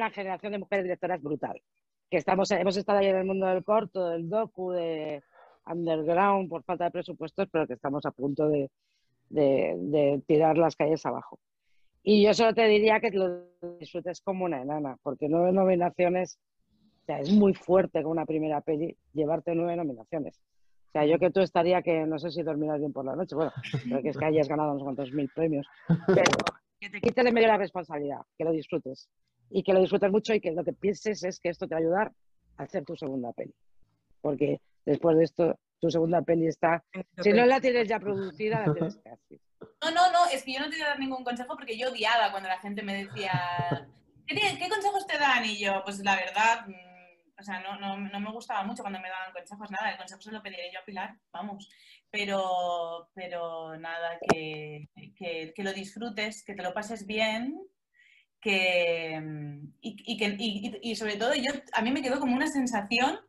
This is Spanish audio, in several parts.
una generación de mujeres directoras brutal. Que estamos, hemos estado ahí en el mundo del corto, del docu, de underground por falta de presupuestos, pero que estamos a punto de, de, tirar las calles abajo. Y yo solo te diría que lo disfrutes como una enana, porque nueve nominaciones, o sea, es muy fuerte con una primera peli llevarte nueve nominaciones. O sea, yo que tú estaría que no sé si dormirás bien por la noche, bueno, pero que es que hayas ganado unos cuantos mil premios, pero que te quites de medio la responsabilidad, que lo disfrutes y que lo disfrutes mucho y que lo que pienses es que esto te va a ayudar a hacer tu segunda peli. Porque después de esto tu segunda peli está. Si no la tienes ya producida, la tienes casi. No, no, no, es que yo no te voy a dar ningún consejo porque yo odiaba cuando la gente me decía, ¿qué, consejos te dan? Y yo, pues la verdad, mm, o sea, no, no, no, me gustaba mucho cuando me daban consejos, nada, el consejo se lo pediría yo a Pilar, vamos. Pero, pero nada, que, que, que lo disfrutes, que te lo pases bien, que, y, y, que, y, y, sobre todo yo, a mí me quedó como una sensación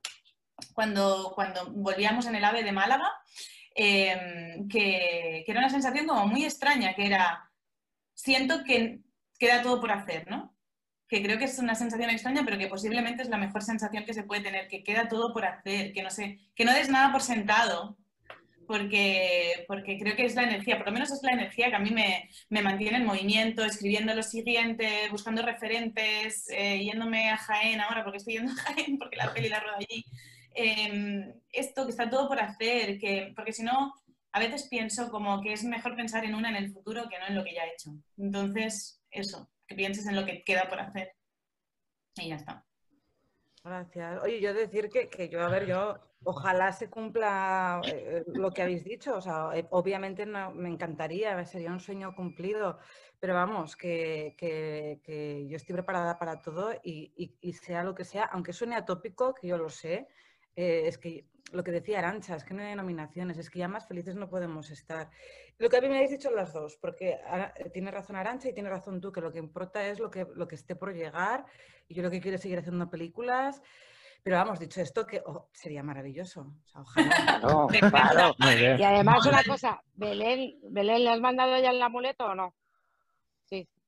cuando, cuando volvíamos en el AVE de Málaga, em, que, era una sensación como muy extraña, que era, siento que queda todo por hacer, ¿no? Que creo que es una sensación extraña, pero que posiblemente es la mejor sensación que se puede tener, que queda todo por hacer, que no, sé, que no des nada por sentado, porque, porque creo que es la energía, por lo menos es la energía que a mí me, me mantiene en movimiento, escribiendo lo siguiente, buscando referentes, eh, yéndome a Jaén ahora, porque estoy yendo a Jaén, porque la peli la rueda allí. Em, esto que está todo por hacer, que, porque si no, a veces pienso como que es mejor pensar en una en el futuro que no en lo que ya he hecho. Entonces, eso, que pienses en lo que queda por hacer. Y ya está. Gracias. Oye, yo decir que, que yo, a ver, yo ojalá se cumpla eh, lo que habéis dicho. O sea, eh, obviamente no, me encantaría, sería un sueño cumplido, pero vamos, que, que, que yo estoy preparada para todo y, y, y, sea lo que sea, aunque suene atópico, que yo lo sé, eh, es que lo que decía Arancha, es que no hay nominaciones, es que ya más felices no podemos estar. Lo que a mí me habéis dicho las dos, porque eh, tiene razón Arancha y tiene razón tú, que lo que importa es lo que, lo que esté por llegar y yo lo que quiero es seguir haciendo películas. Pero vamos, dicho esto, que oh, sería maravilloso. ojalá. claro. Y además una cosa, Belén, ¿Belén le has mandado ya el amuleto o no?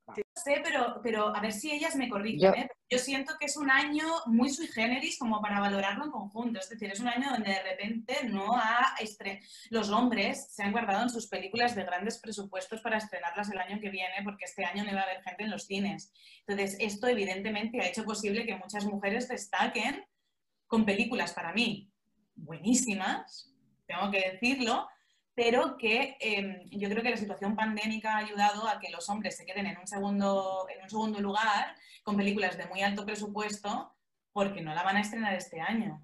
No sé, pero, pero a ver si ellas me corrigen. ¿eh? Yo siento que es un año muy sui generis como para valorarlo en conjunto. Es decir, es un año donde de repente no ha los hombres se han guardado en sus películas de grandes presupuestos para estrenarlas el año que viene, porque este año no iba a haber gente en los cines. Entonces, esto evidentemente ha hecho posible que muchas mujeres destaquen con películas para mí buenísimas, tengo que decirlo, pero que em, yo creo que la situación pandémica ha ayudado a que los hombres se queden en un, segundo, en un segundo lugar con películas de muy alto presupuesto porque no la van a estrenar este año.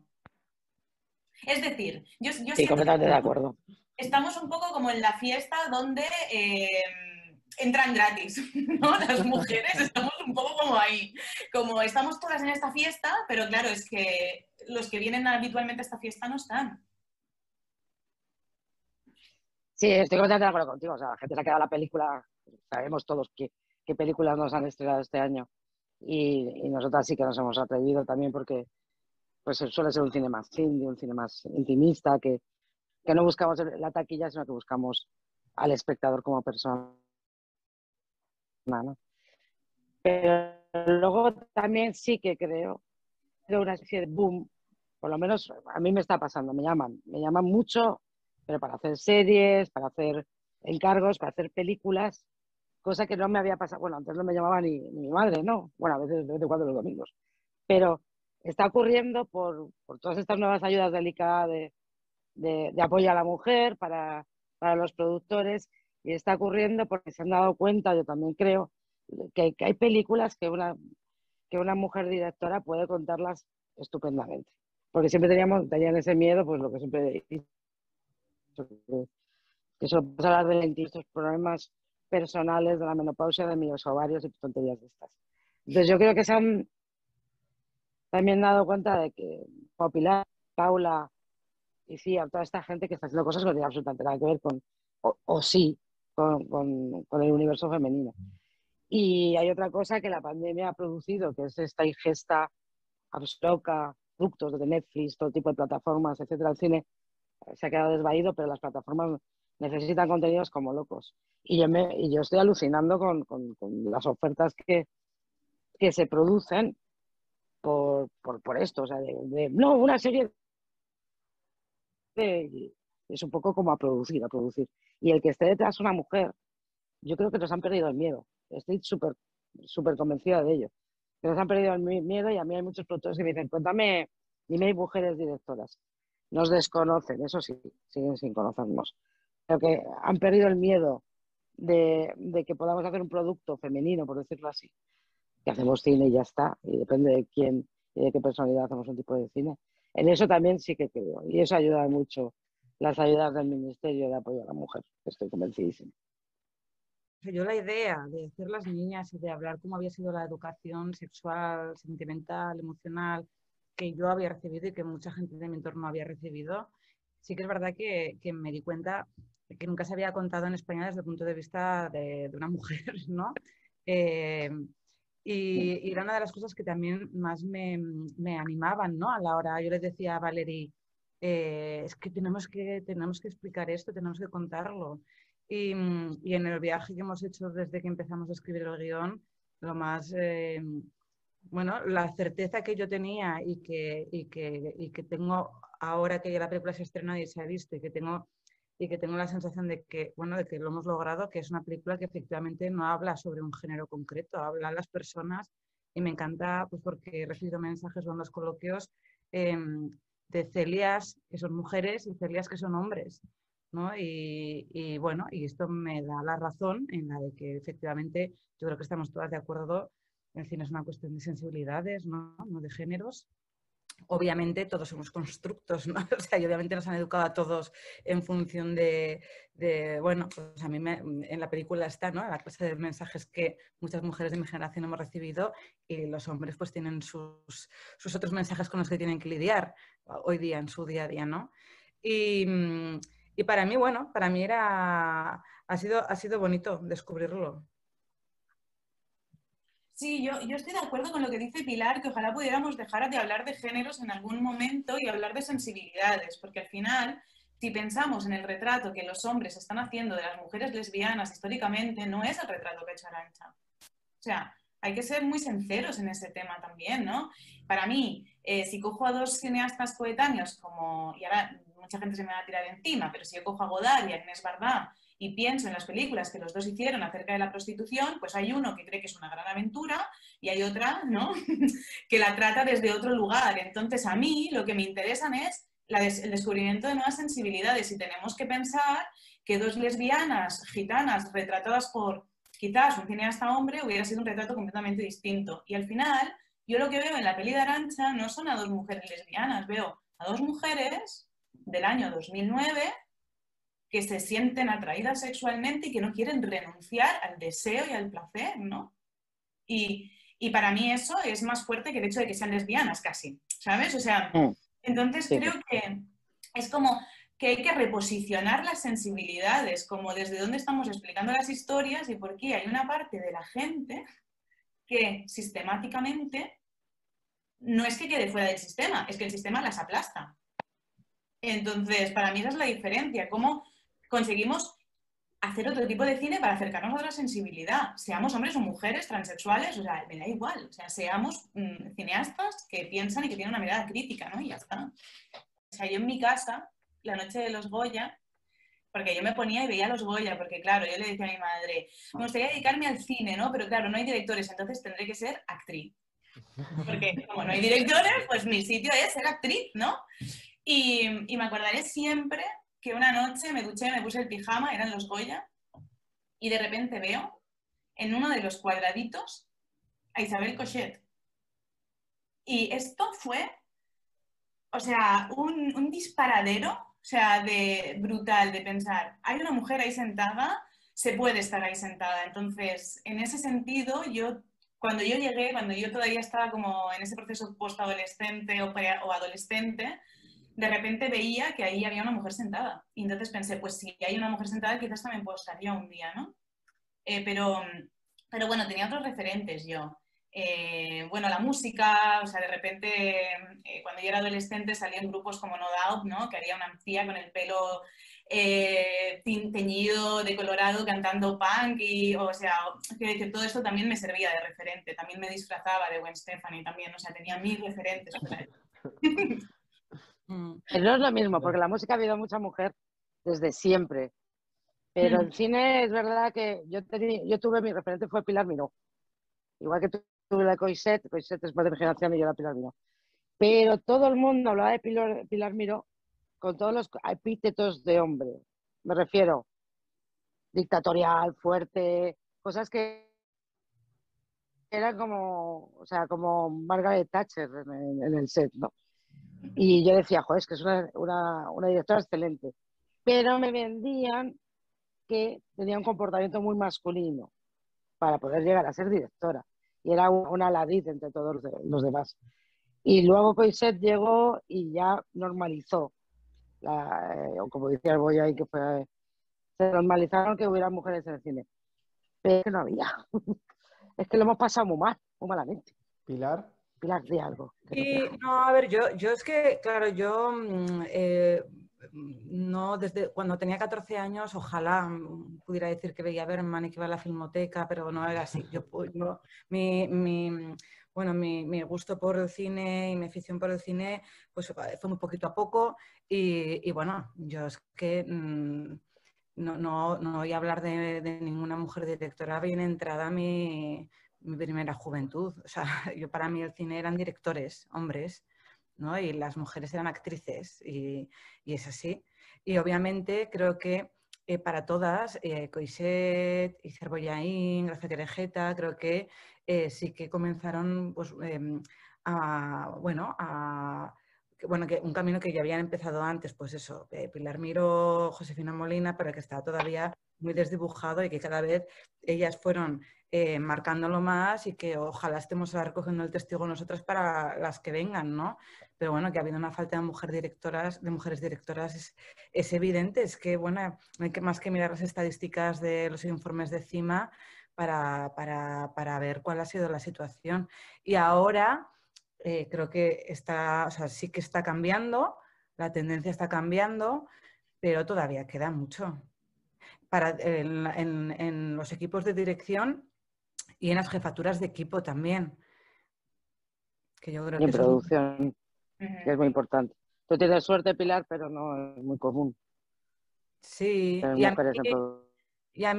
Es decir, yo, yo sí, completamente de acuerdo. Estamos un poco como en la fiesta donde em, entran gratis, ¿no? Las mujeres estamos un poco como ahí, como estamos todas en esta fiesta, pero claro, es que los que vienen habitualmente a esta fiesta no están. Sí, estoy completamente de acuerdo contigo. O sea, la gente se ha quedado la película, sabemos todos qué, qué películas nos han estrenado este año. Y, nosotras sí que nos hemos atrevido también porque pues suele ser un cine más indie, un cine más intimista, que, que no buscamos la taquilla, sino que buscamos al espectador como persona. Pero luego también sí que creo que una especie de boom, por lo menos a mí me está pasando, me llaman, me llaman mucho pero para hacer series, para hacer encargos, para hacer películas, cosa que no me había pasado. Bueno, antes no me llamaba ni, mi madre, ¿no? Bueno, a veces de vez cuando los domingos. Pero está ocurriendo por, por todas estas nuevas ayudas delicadas de, de, de, apoyo a la mujer para, para los productores y está ocurriendo porque se han dado cuenta, yo también creo, que, que hay películas que una, que una mujer directora puede contarlas estupendamente. Porque siempre teníamos, tenían ese miedo, pues lo que siempre que solo puedes hablar de estos problemas personales de la menopausia, de mis ovarios y tonterías de estas. Entonces yo creo que se han también dado cuenta de que Pilar, Paula y sí, a toda esta gente que está haciendo cosas que no tienen absolutamente nada que ver con, o, sí, con, con, con, el universo femenino. Y hay otra cosa que la pandemia ha producido, que es esta ingesta abstracta, productos de Netflix, todo tipo de plataformas, etcétera, el cine, se ha quedado desvaído, pero las plataformas necesitan contenidos como locos. Y yo, me, y yo estoy alucinando con, con, las ofertas que, que se producen por, esto, o sea, de, no, una serie es un poco como a producir, a producir. Y el que esté detrás una mujer, yo creo que nos han perdido el miedo. Estoy súper súper convencida de ello. Que nos han perdido el miedo y a mí hay muchos productores que me dicen, cuéntame, dime hay mujeres directoras. Nos desconocen, eso sí, siguen sin conocernos. Pero que han perdido el miedo de, que podamos hacer un producto femenino, por decirlo así. Que hacemos cine y ya está. Y depende de quién y de qué personalidad hacemos un tipo de cine. En eso también sí que creo. Y eso ayuda mucho las ayudas del Ministerio de Apoyo a la Mujer. Estoy convencidísima yo la idea de hacer las niñas y de hablar cómo había sido la educación sexual, sentimental, emocional, que yo había recibido y que mucha gente de mi entorno había recibido, sí que es verdad que, que me di cuenta que nunca se había contado en España desde el punto de vista de, de una mujer, ¿no? Eh, y, era una de las cosas que también más me, me, animaban, ¿no? A la hora, yo les decía a Valerie, eh, es que tenemos, que tenemos que explicar esto, tenemos que contarlo. Mm, y, en el viaje que hemos hecho desde que empezamos a escribir el guion, lo más, eh, bueno, la certeza que yo tenía y que, y que, y que tengo ahora que ya la película se estrena y se ha visto y que tengo y que tengo la sensación de que, bueno, de que lo hemos logrado, que es una película que efectivamente no habla sobre un género concreto, habla a las personas y me encanta pues porque he recibido mensajes en los coloquios em, de celias que son mujeres y celias que son hombres. Y, bueno, y esto me da la razón en la de que efectivamente yo creo que estamos todas de acuerdo, el cine es una cuestión de sensibilidades, no, de géneros. Obviamente todos somos constructos, ¿no? O sea, y obviamente nos han educado a todos en función de, bueno, pues a mí en la película está, ¿no? La clase de mensajes que muchas mujeres de mi generación hemos recibido y los hombres pues tienen sus, otros mensajes con los que tienen que lidiar hoy día, en su día a día, ¿no? Y, y para mí, bueno, para mí era, ha sido, ha sido bonito descubrirlo. Sí, yo, yo, estoy de acuerdo con lo que dice Pilar, que ojalá pudiéramos dejar de hablar de géneros en algún momento y hablar de sensibilidades, porque al final, si pensamos en el retrato que los hombres están haciendo de las mujeres lesbianas históricamente, no es el retrato que ha hecho Arancha. O sea, hay que ser muy sinceros en ese tema también, ¿no? Para mí, eh, si cojo a dos cineastas coetáneos como, y ahora mucha gente se me va a tirar encima, pero si yo cojo a Godard y a Inés Barbá y pienso en las películas que los dos hicieron acerca de la prostitución, pues hay uno que cree que es una gran aventura y hay otra, ¿no? que la trata desde otro lugar. Entonces, a mí lo que me interesan es el descubrimiento de nuevas sensibilidades y tenemos que pensar que dos lesbianas gitanas retratadas por quizás un cineasta hombre hubiera sido un retrato completamente distinto. Y al final, yo lo que veo en la peli de Arancha no son a dos mujeres lesbianas, veo a dos mujeres del año 2009 que se sienten atraídas sexualmente y que no quieren renunciar al deseo y al placer, ¿no? Y, para mí eso es más fuerte que el hecho de que sean lesbianas casi, ¿sabes? O sea, mm. entonces creo que es como que hay que reposicionar las sensibilidades, como desde dónde estamos explicando las historias y por qué hay una parte de la gente que sistemáticamente no es que quede fuera del sistema, es que el sistema las aplasta. Entonces, para mí esa es la diferencia, cómo conseguimos hacer otro tipo de cine para acercarnos a otra sensibilidad, seamos hombres o mujeres, transexuales, o sea, me da igual, o sea, seamos mm, cineastas que piensan y que tienen una mirada crítica, ¿no? Y ya está. O sea, yo en mi casa, la noche de los Goya, porque yo me ponía y veía los Goya, porque claro, yo le decía a mi madre, me gustaría dedicarme al cine, ¿no? Pero claro, no hay directores, entonces tendré que ser actriz. Porque como no hay directores, pues mi sitio es ser actriz, ¿no? Y, me acordaré siempre que una noche me duché, me puse el pijama, eran los Goya, y de repente veo en uno de los cuadraditos a Isabel Cochet. Y esto fue, o sea, un, un disparadero, o sea, de brutal, de pensar, hay una mujer ahí sentada, se puede estar ahí sentada. Entonces, en ese sentido, yo cuando yo llegué, cuando yo todavía estaba como en ese proceso post-adolescente o, o, adolescente, de repente veía que ahí había una mujer sentada. Y entonces pensé, pues si hay una mujer sentada, quizás también puedo estar yo un día, ¿no? Eh, pero, pero bueno, tenía otros referentes yo. Eh, bueno, la música, o sea, de repente, eh, cuando yo era adolescente salían grupos como No Doubt, ¿no? Que había una tía con el pelo eh, teñido de colorado cantando punk y, o sea, que, todo eso también me servía de referente, también me disfrazaba de Gwen Stefani también, o sea, tenía mis referentes. Mm. Pero no es lo mismo, porque la música ha habido mucha mujer desde siempre. Pero mm. el cine es verdad que yo, tenía, yo tuve mi referente fue Pilar Miró. Igual que tuve la Coisette, Coisette es de mi generación y yo la Pilar Miró. Pero todo el mundo hablaba de Pilar, Pilar Miró con todos los epítetos de hombre. Me refiero, dictatorial, fuerte, cosas que eran como, o sea, como Margaret Thatcher en, el set, ¿no? Y yo decía, joder, es que es una, una, directora excelente. Pero me vendían que tenía un comportamiento muy masculino para poder llegar a ser directora. Y era una ladid entre todos los demás. Y luego Coiset llegó y ya normalizó eh, o como decía el Boya ahí, que fue, se normalizaron que hubiera mujeres en el cine. Pero no había. es que lo hemos pasado muy mal, muy malamente. Pilar. Pilar, de algo. Sí, no, a ver, yo, yo es que, claro, yo mm, eh, no, desde cuando tenía 14 años, ojalá pudiera decir que veía Berman y que iba a la filmoteca, pero no era así. Yo, yo mi, mi bueno, mi, gusto por el cine y mi afición por el cine pues fue muy poquito a poco y, bueno, yo es que mm, no, no, no, voy a hablar de, ninguna mujer directora bien entrada a mi, mi, primera juventud. O sea, yo para mí el cine eran directores, hombres, ¿no? Y las mujeres eran actrices y, y es así. Y obviamente creo que eh, para todas, eh, Coiset, y Cerbollaín, Gracia Querejeta, creo que eh, sí que comenzaron pues, em, a, bueno, a, bueno, que un camino que ya habían empezado antes, pues eso, Pilar Miro, Josefina Molina, pero que está todavía muy desdibujado y que cada vez ellas fueron marcándolo más y que ojalá estemos recogiendo el testigo nosotras para las que vengan, ¿no? pero bueno, que ha habido una falta de, mujeres directoras, de mujeres directoras es, evidente, es que, bueno, hay que más que mirar las estadísticas de los informes de CIMA para, para, ver cuál ha sido la situación. Y ahora eh, creo que está, o sea, sí que está cambiando, la tendencia está cambiando, pero todavía queda mucho. Para, en, en los equipos de dirección y en las jefaturas de equipo también. Que yo creo y en producción que es muy importante. Tú tienes suerte, Pilar, pero no es muy común. Sí, y a, mí,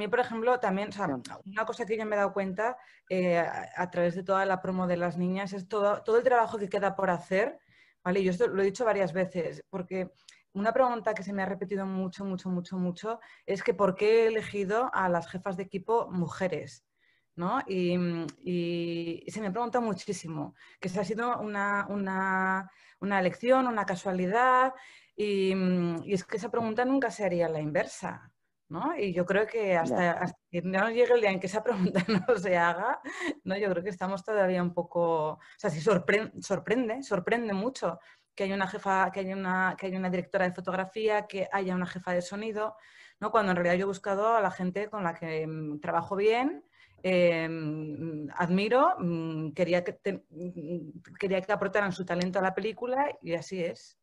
por ejemplo, también, o sea, una cosa que yo me he dado cuenta eh, a, través de toda la promo de las niñas es todo, todo el trabajo que queda por hacer, ¿vale? Yo esto lo he dicho varias veces, porque una pregunta que se me ha repetido mucho, mucho, mucho, mucho es que ¿por qué he elegido a las jefas de equipo mujeres? ¿no? Y, y, se me pregunta muchísimo, que si ha sido una, una, una elección, una casualidad, mm, y, es que esa pregunta nunca se haría la inversa. ¿No? Y yo creo que hasta, que no llegue el día en que esa pregunta no se haga, ¿no? yo creo que estamos todavía un poco, o sea, sí sorprende, sorprende, sorprende mucho que haya una jefa, que haya una, que haya una directora de fotografía, que haya una jefa de sonido, ¿no? Cuando en realidad yo he buscado a la gente con la que mm, trabajo bien, Em, admiro, mm, quería que, mm, quería que aportaran su talento a la película y así es.